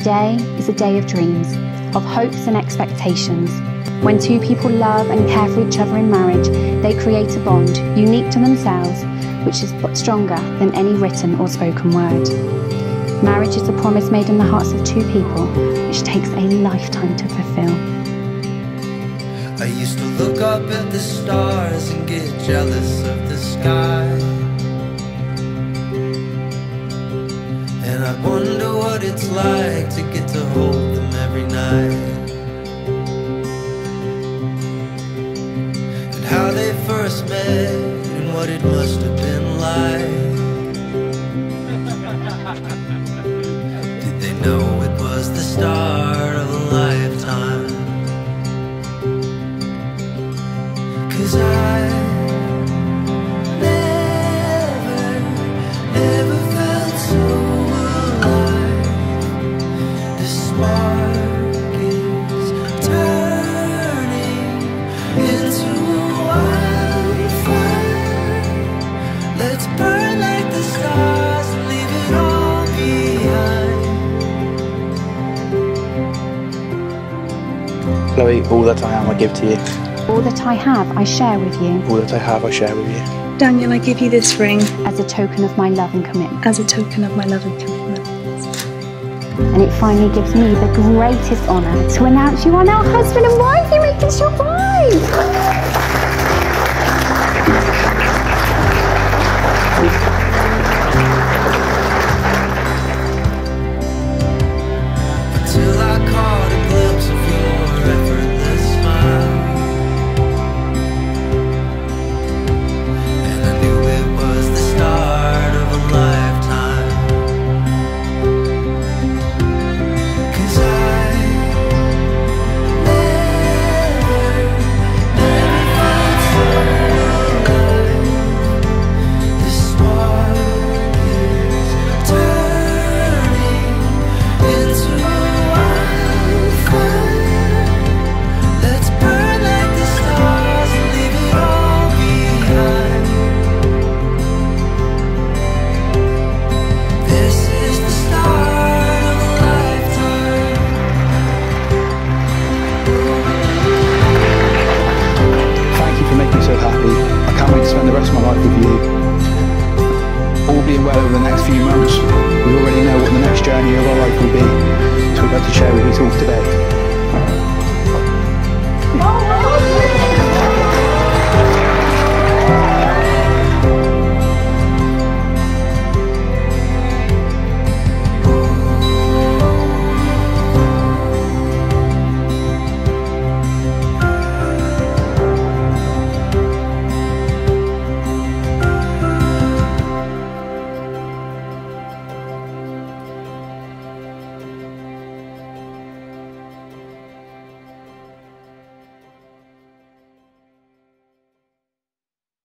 Today is a day of dreams, of hopes and expectations. When two people love and care for each other in marriage, they create a bond unique to themselves, which is stronger than any written or spoken word. Marriage is a promise made in the hearts of two people, which takes a lifetime to fulfill. I used to look up at the stars and get jealous of the sky. I wonder what it's like to get to hold them every night. And how they first met and what it must have been like. Did they know it was the start of a lifetime? Cause I Chloe, all that I am, I give to you. All that I have, I share with you All that I have, I share with you. Daniel, I give you this ring as a token of my love and commitment. as a token of my love and commitment. And it finally gives me the greatest honour to announce you are now husband and wife. Life with you. All being well over the next few months, we already know what the next journey of our life will be. So we'd like to share with you all today.